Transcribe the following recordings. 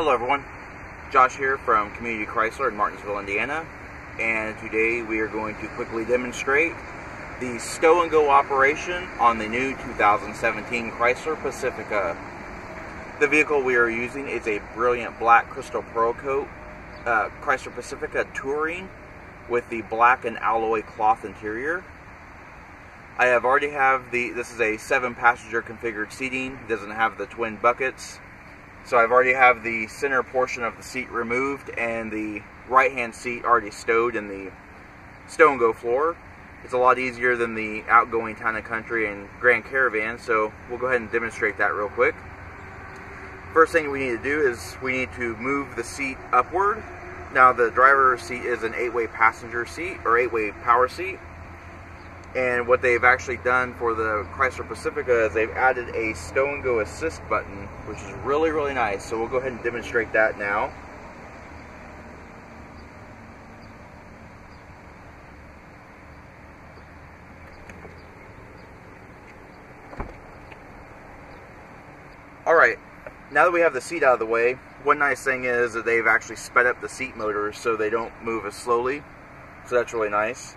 Hello everyone, Josh here from Community Chrysler in Martinsville, Indiana, and today we are going to quickly demonstrate the stow and go operation on the new 2017 Chrysler Pacifica. The vehicle we are using is a brilliant black crystal pearl coat uh, Chrysler Pacifica Touring with the black and alloy cloth interior. I have already have the, this is a seven passenger configured seating, doesn't have the twin buckets. So I've already have the center portion of the seat removed and the right hand seat already stowed in the stow and go floor. It's a lot easier than the outgoing Town and Country and Grand Caravan, so we'll go ahead and demonstrate that real quick. First thing we need to do is we need to move the seat upward. Now the driver's seat is an eight-way passenger seat or eight-way power seat. And what they've actually done for the Chrysler Pacifica is they've added a stow and go assist button, which is really, really nice. So we'll go ahead and demonstrate that now. Alright, now that we have the seat out of the way, one nice thing is that they've actually sped up the seat motors so they don't move as slowly. So that's really nice.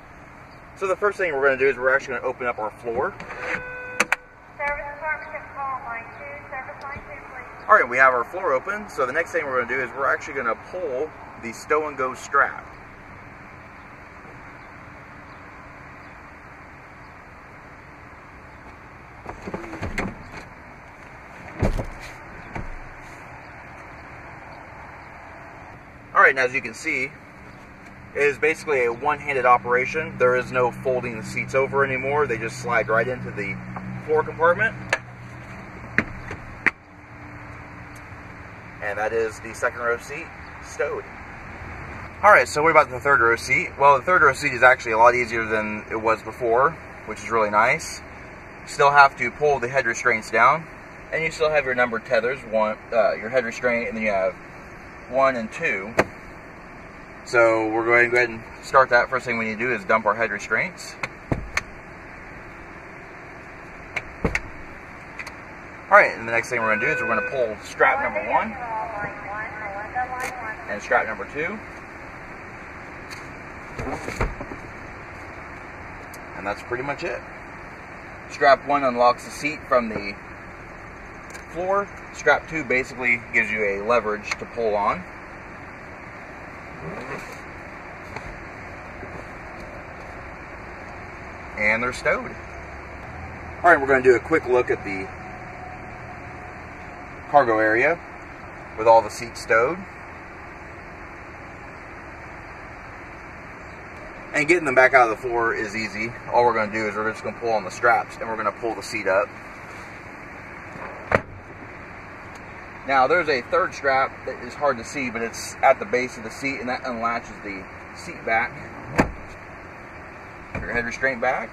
So the first thing we're going to do is we're actually going to open up our floor. All right, we have our floor open. So the next thing we're going to do is we're actually going to pull the stow and go strap. All right, now as you can see, is basically a one-handed operation. There is no folding the seats over anymore. They just slide right into the floor compartment. And that is the second row seat stowed. Alright, so what about the third row seat? Well, the third row seat is actually a lot easier than it was before, which is really nice. Still have to pull the head restraints down, and you still have your numbered tethers, one, uh, your head restraint, and then you have one and two. So we're going to go ahead and start that. First thing we need to do is dump our head restraints. Alright, and the next thing we're going to do is we're going to pull strap number one and strap number two. And that's pretty much it. Strap one unlocks the seat from the floor. Strap two basically gives you a leverage to pull on. And they're stowed. All right, we're going to do a quick look at the cargo area with all the seats stowed. And getting them back out of the floor is easy. All we're going to do is we're just going to pull on the straps and we're going to pull the seat up. Now there's a third strap that is hard to see, but it's at the base of the seat and that unlatches the seat back. Your head restraint back.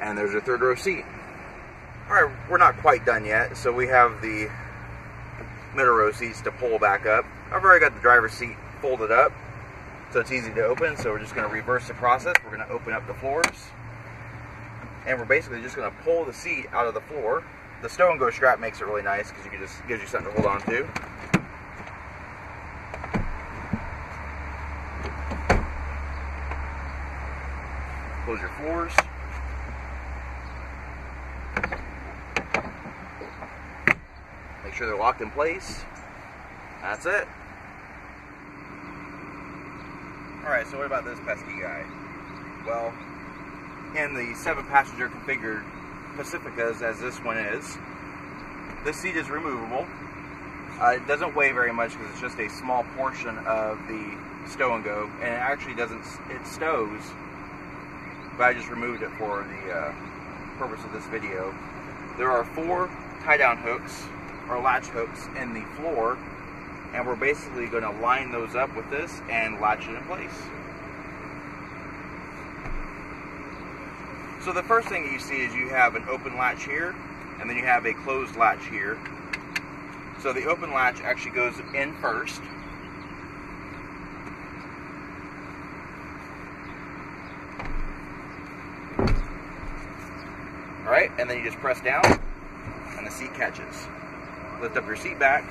And there's your third row seat. Alright, we're not quite done yet, so we have the middle row seats to pull back up. I've already got the driver's seat folded up so it's easy to open. So we're just going to reverse the process. We're going to open up the floors. And we're basically just going to pull the seat out of the floor. The stow and go strap makes it really nice because you can just gives you something to hold on to. Close your floors. Make sure they're locked in place. That's it. Alright, so what about this pesky guy? Well, in the seven passenger configured Pacificas, as this one is, the seat is removable. Uh, it doesn't weigh very much because it's just a small portion of the stow and go, and it actually doesn't, it stows, but I just removed it for the uh, purpose of this video. There are four tie down hooks, or latch hooks, in the floor and we're basically going to line those up with this and latch it in place. So the first thing you see is you have an open latch here, and then you have a closed latch here. So the open latch actually goes in first. All right, and then you just press down, and the seat catches. Lift up your seat back,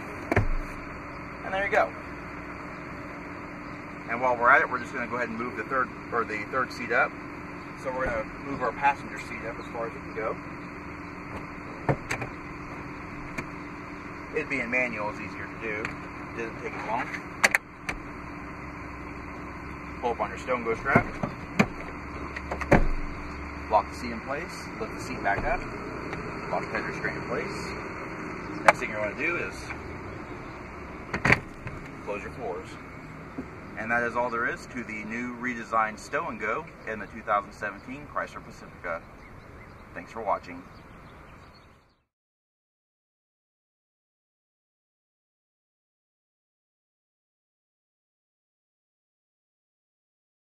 and there you go. And while we're at it, we're just going to go ahead and move the third or the third seat up. So we're going to move our passenger seat up as far as it can go. It being manual is easier to do. It doesn't take as long. Pull up on your stow and go strap. Lock the seat in place. Lift the seat back up. Lock the head restraint in place. Next thing you're going to do is close your floors. And that is all there is to the new redesigned Stow and Go in the 2017 Chrysler Pacifica. Thanks for watching.